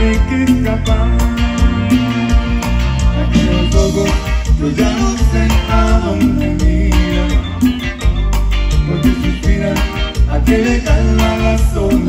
hay que escapar. Aquellos ojos, yo ya no sé a dónde miran Porque suspiran a que dejan la razón.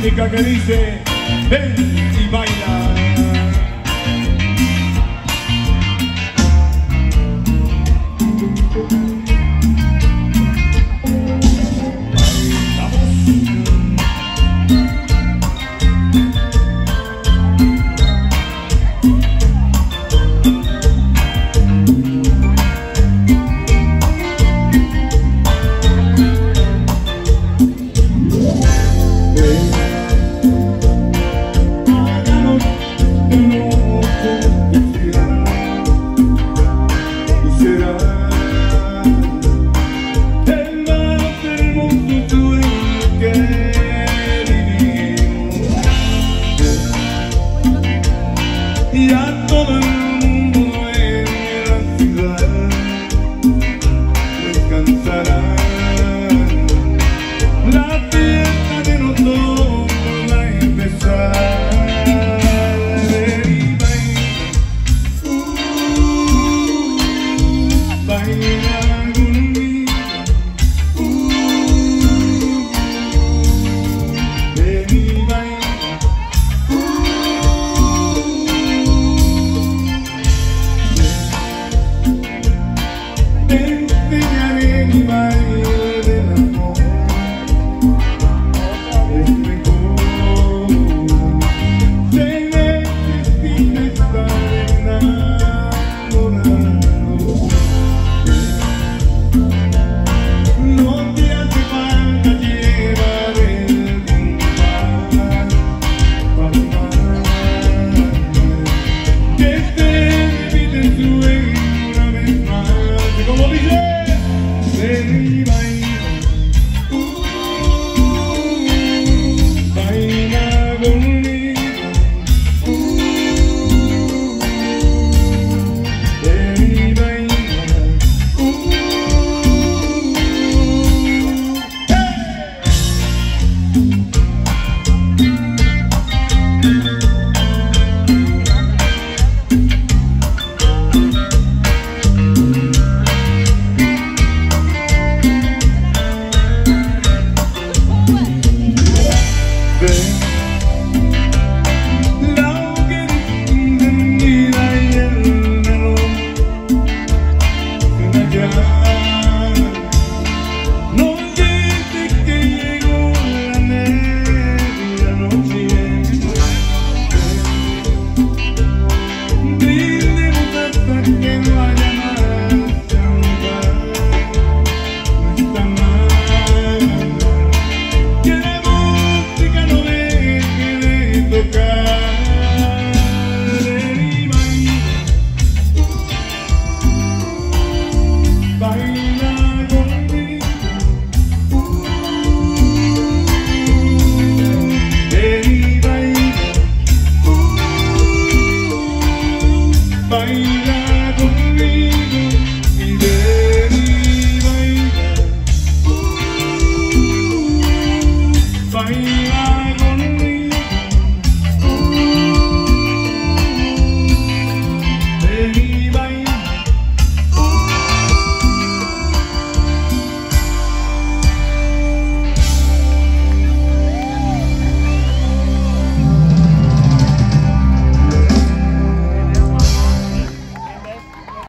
romántica que dice, ven,